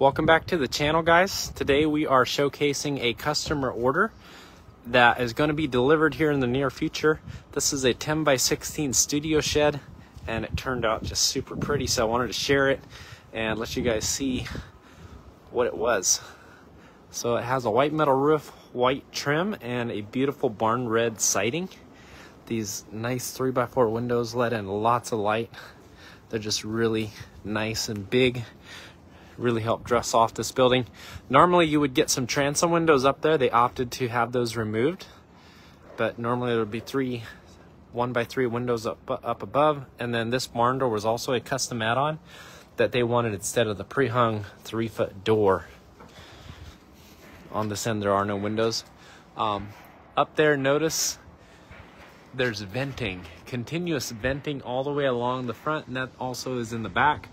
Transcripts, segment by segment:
Welcome back to the channel guys. Today we are showcasing a customer order that is going to be delivered here in the near future. This is a 10 by 16 studio shed and it turned out just super pretty so I wanted to share it and let you guys see what it was. So it has a white metal roof, white trim, and a beautiful barn red siding. These nice 3x4 windows let in lots of light. They're just really nice and big. Really help dress off this building. Normally you would get some transom windows up there. They opted to have those removed. But normally it would be three one by three windows up up above. And then this barn door was also a custom add-on that they wanted instead of the pre-hung three foot door. On this end there are no windows. Um, up there notice there's venting, continuous venting all the way along the front, and that also is in the back.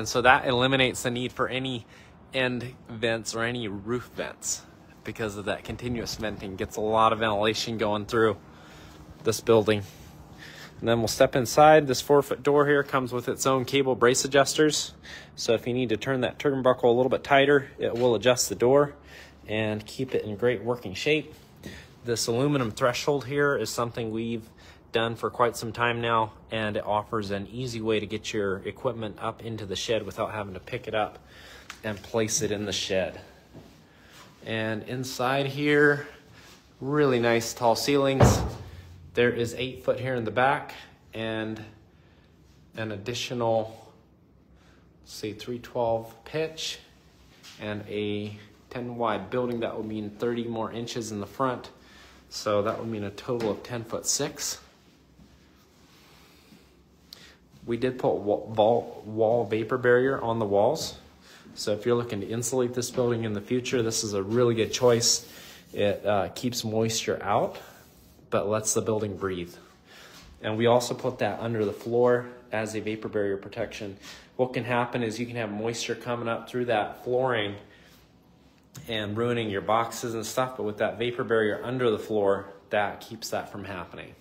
And so that eliminates the need for any end vents or any roof vents because of that continuous venting. Gets a lot of ventilation going through this building. And then we'll step inside. This four foot door here comes with its own cable brace adjusters. So if you need to turn that turnbuckle a little bit tighter, it will adjust the door and keep it in great working shape. This aluminum threshold here is something we've done for quite some time now and it offers an easy way to get your equipment up into the shed without having to pick it up and place it in the shed. And inside here, really nice tall ceilings. There is eight foot here in the back and an additional, say 312 pitch and a 10 wide building that would mean 30 more inches in the front so that would mean a total of 10 foot 6. We did put wall, wall vapor barrier on the walls. So if you're looking to insulate this building in the future, this is a really good choice. It uh, keeps moisture out, but lets the building breathe. And we also put that under the floor as a vapor barrier protection. What can happen is you can have moisture coming up through that flooring and ruining your boxes and stuff, but with that vapor barrier under the floor, that keeps that from happening.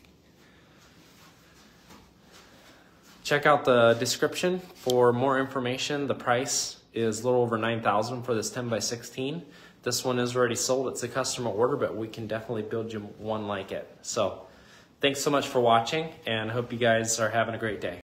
Check out the description for more information. The price is a little over 9000 for this 10 by 16. This one is already sold. It's a customer order, but we can definitely build you one like it. So thanks so much for watching and hope you guys are having a great day.